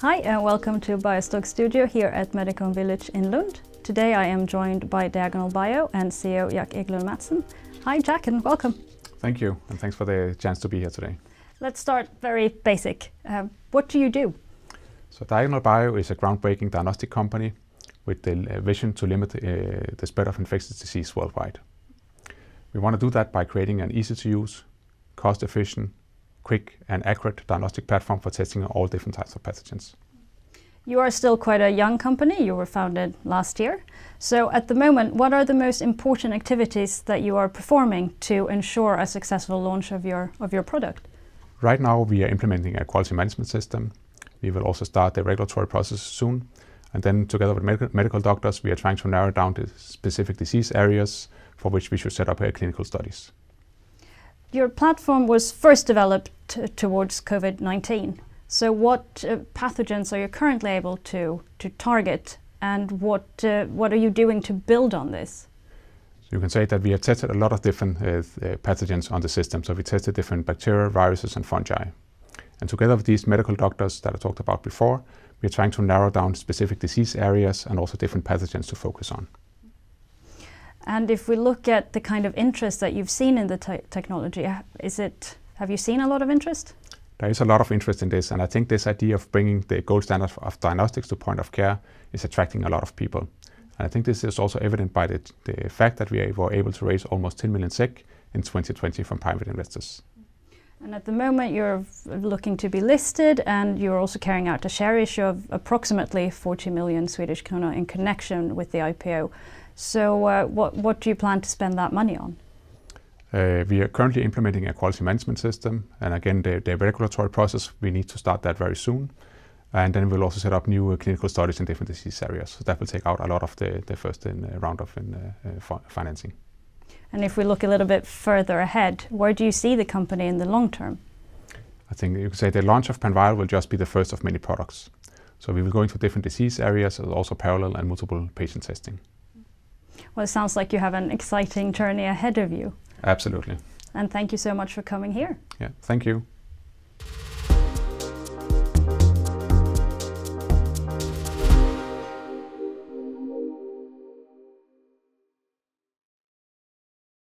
Hi and welcome to BioStock Studio here at Medicon Village in Lund. Today I am joined by Diagonal Bio and CEO Jack Egelund Madsen. Hi Jack and welcome. Thank you and thanks for the chance to be here today. Let's start very basic. Uh, what do you do? So Diagonal Bio is a groundbreaking diagnostic company with the vision to limit uh, the spread of infectious disease worldwide. We want to do that by creating an easy to use, cost efficient, quick and accurate diagnostic platform for testing all different types of pathogens. You are still quite a young company. You were founded last year. So at the moment, what are the most important activities that you are performing to ensure a successful launch of your, of your product? Right now, we are implementing a quality management system. We will also start the regulatory process soon. And then together with medical, medical doctors, we are trying to narrow down the specific disease areas for which we should set up a clinical studies. Your platform was first developed towards COVID-19. So what uh, pathogens are you currently able to, to target and what, uh, what are you doing to build on this? You can say that we have tested a lot of different uh, uh pathogens on the system. So we tested different bacteria, viruses and fungi. And together with these medical doctors that I talked about before, we're trying to narrow down specific disease areas and also different pathogens to focus on. And if we look at the kind of interest that you've seen in the te technology, is it, have you seen a lot of interest? There is a lot of interest in this, and I think this idea of bringing the gold standard of diagnostics to point of care is attracting a lot of people. And I think this is also evident by the, the fact that we were able to raise almost 10 million SEK in 2020 from private investors. And at the moment you're looking to be listed and you're also carrying out a share issue of approximately 40 million Swedish krona in connection with the IPO. So uh, what, what do you plan to spend that money on? Uh, we are currently implementing a quality management system and again the, the, regulatory process, we need to start that very soon. And then we'll also set up new uh, clinical studies in different disease areas. So that will take out a lot of the, the first in, uh, round of in, uh, financing. And if we look a little bit further ahead, where do you see the company in the long term? I think you could say the launch of PanViral will just be the first of many products. So we will go into different disease areas, also parallel and multiple patient testing. Well, it sounds like you have an exciting journey ahead of you. Absolutely. And thank you so much for coming here. Yeah, thank you.